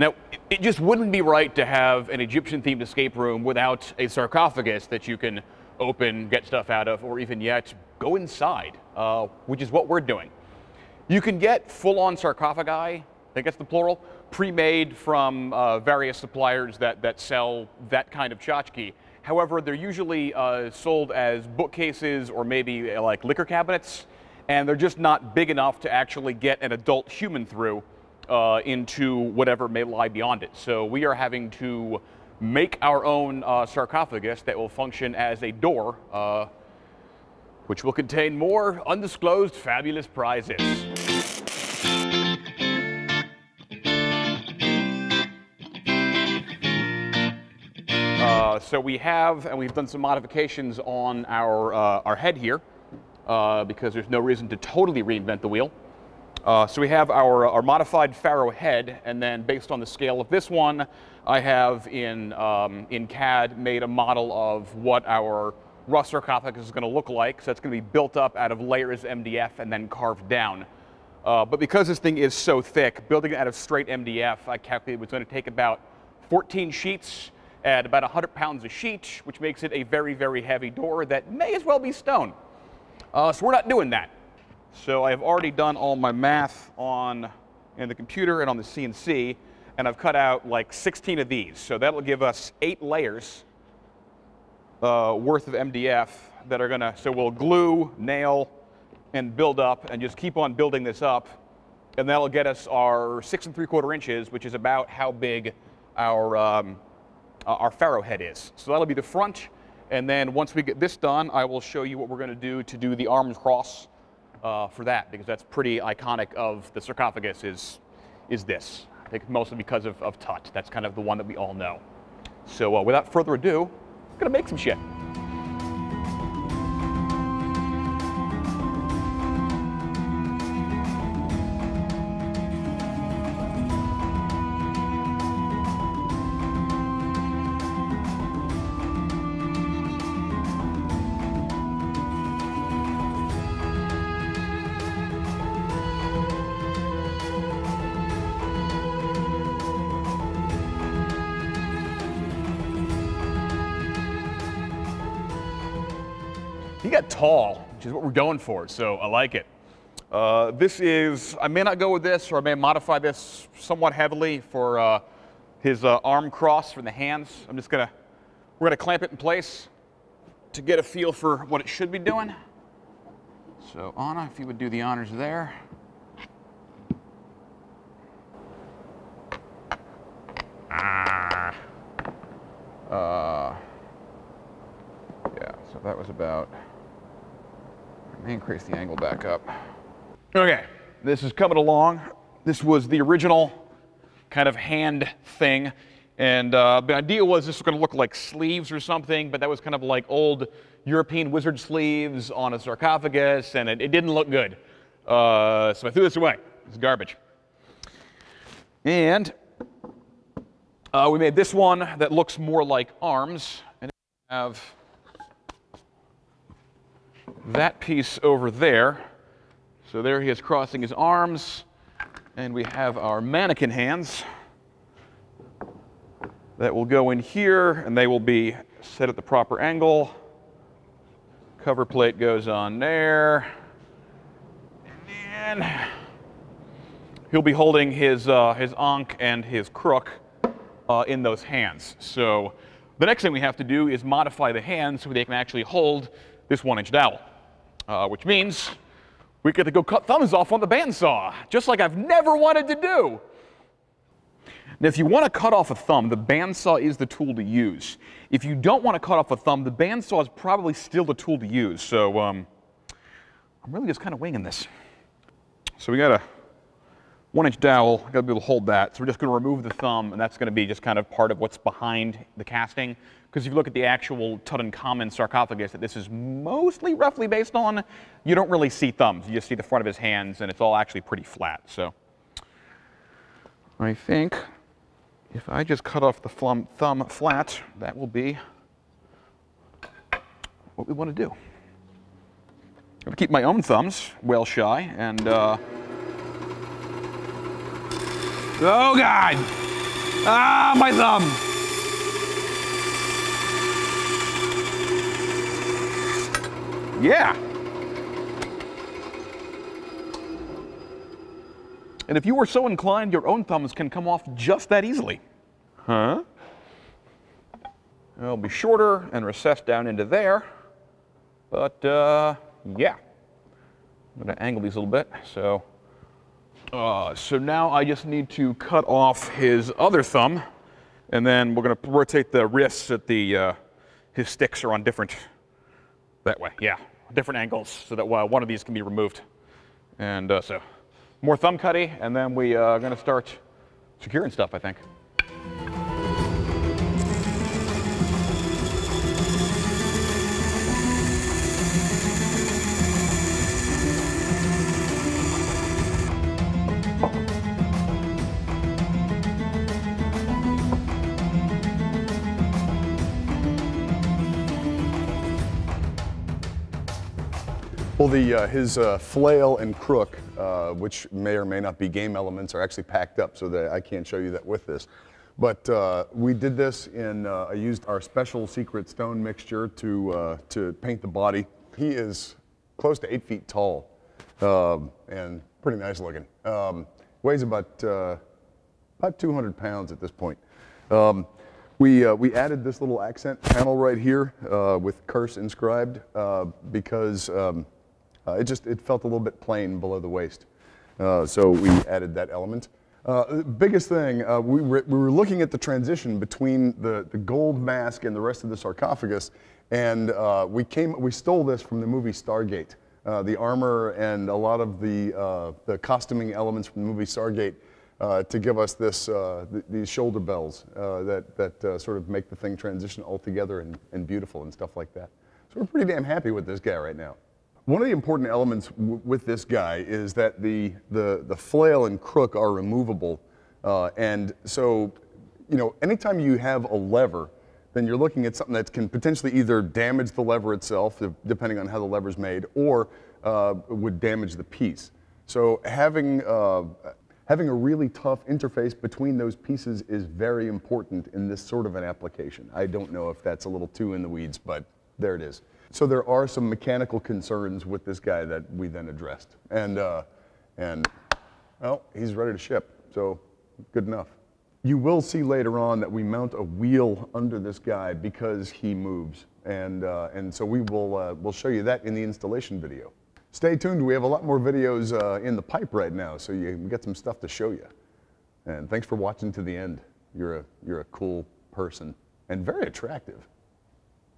Now, it just wouldn't be right to have an Egyptian-themed escape room without a sarcophagus that you can open, get stuff out of, or even yet go inside, uh, which is what we're doing. You can get full-on sarcophagi, I think that's the plural, pre-made from uh, various suppliers that, that sell that kind of tchotchke. However, they're usually uh, sold as bookcases or maybe uh, like liquor cabinets, and they're just not big enough to actually get an adult human through uh, into whatever may lie beyond it. So we are having to make our own uh, sarcophagus that will function as a door, uh, which will contain more undisclosed fabulous prizes. Uh, so we have, and we've done some modifications on our, uh, our head here, uh, because there's no reason to totally reinvent the wheel. Uh, so we have our, our modified Pharaoh head, and then based on the scale of this one, I have in, um, in CAD made a model of what our rust sarcophagus is going to look like. So it's going to be built up out of layers MDF and then carved down. Uh, but because this thing is so thick, building it out of straight MDF, I calculated was going to take about 14 sheets at about 100 pounds a sheet, which makes it a very, very heavy door that may as well be stone. Uh, so we're not doing that. So I've already done all my math on in the computer and on the CNC, and I've cut out like 16 of these. So that'll give us eight layers uh, worth of MDF that are gonna, so we'll glue, nail, and build up, and just keep on building this up. And that'll get us our six and three quarter inches, which is about how big our, um, our Pharaoh head is. So that'll be the front. And then once we get this done, I will show you what we're gonna do to do the arms cross uh, for that, because that's pretty iconic of the sarcophagus is, is this. I think mostly because of, of Tut. That's kind of the one that we all know. So uh, without further ado, I'm gonna make some shit. He got tall, which is what we're going for, so I like it. Uh, this is, I may not go with this, or I may modify this somewhat heavily for uh, his uh, arm cross for the hands. I'm just gonna, we're gonna clamp it in place to get a feel for what it should be doing. So Anna, if you would do the honors there. Ah. Uh, yeah, so that was about, increase the angle back up. Okay, this is coming along. This was the original kind of hand thing. And uh, the idea was this was going to look like sleeves or something, but that was kind of like old European wizard sleeves on a sarcophagus, and it, it didn't look good. Uh, so I threw this away. It's garbage. And uh, we made this one that looks more like arms, and have that piece over there. So there he is crossing his arms, and we have our mannequin hands that will go in here, and they will be set at the proper angle. Cover plate goes on there. And then he'll be holding his, uh, his ankh and his crook uh, in those hands. So the next thing we have to do is modify the hands so they can actually hold this one inch dowel, uh, which means we get to go cut thumbs off on the bandsaw, just like I've never wanted to do. Now, if you want to cut off a thumb, the bandsaw is the tool to use. If you don't want to cut off a thumb, the bandsaw is probably still the tool to use. So um, I'm really just kind of winging this. So we got a one inch dowel, got to be able to hold that. So we're just going to remove the thumb, and that's going to be just kind of part of what's behind the casting. Because if you look at the actual Tutankhamun sarcophagus that this is mostly roughly based on, you don't really see thumbs. You just see the front of his hands, and it's all actually pretty flat. So I think if I just cut off the thumb, flat, that will be what we want to do. I'm to keep my own thumbs well shy, and uh, oh God! Ah, my thumb. Yeah. And if you were so inclined, your own thumbs can come off just that easily. Huh? It'll be shorter and recessed down into there. But uh, yeah, I'm going to angle these a little bit. So, uh, so now I just need to cut off his other thumb, and then we're going to rotate the wrists that the uh, his sticks are on different that way. Yeah, different angles so that uh, one of these can be removed. And uh, so more thumb cutty, and then we are going to start securing stuff. I think. Well, the, uh, his uh, flail and crook, uh, which may or may not be game elements, are actually packed up so that I can't show you that with this. But uh, we did this in, uh, I used our special secret stone mixture to, uh, to paint the body. He is close to eight feet tall um, and pretty nice looking. Um, weighs about, about 200 pounds at this point. Um, we, uh, we added this little accent panel right here uh, with curse inscribed uh, because um, uh, it just it felt a little bit plain below the waist. Uh, so we added that element. Uh, biggest thing, uh, we, were, we were looking at the transition between the, the gold mask and the rest of the sarcophagus, and uh, we came we stole this from the movie Stargate. Uh, the armor and a lot of the the costuming elements from the movie Stargate to give us this th these shoulder bells that that sort of make the thing transition all together and, and beautiful and stuff like that. So we're pretty damn happy with this guy right now. One of the important elements with this guy is that the, the, the flail and crook are removable. Uh, and so, you know, anytime you have a lever, then you're looking at something that can potentially either damage the lever itself, depending on how the lever's made, or uh, would damage the piece. So having, uh, having a really tough interface between those pieces is very important in this sort of an application. I don't know if that's a little too in the weeds, but there it is. So there are some mechanical concerns with this guy that we then addressed. And, uh, and well, he's ready to ship, so good enough. You will see later on that we mount a wheel under this guy because he moves. And, uh, and so we will uh, we'll show you that in the installation video. Stay tuned, we have a lot more videos uh, in the pipe right now, so you, we got some stuff to show you. And thanks for watching to the end. You're a, you're a cool person and very attractive.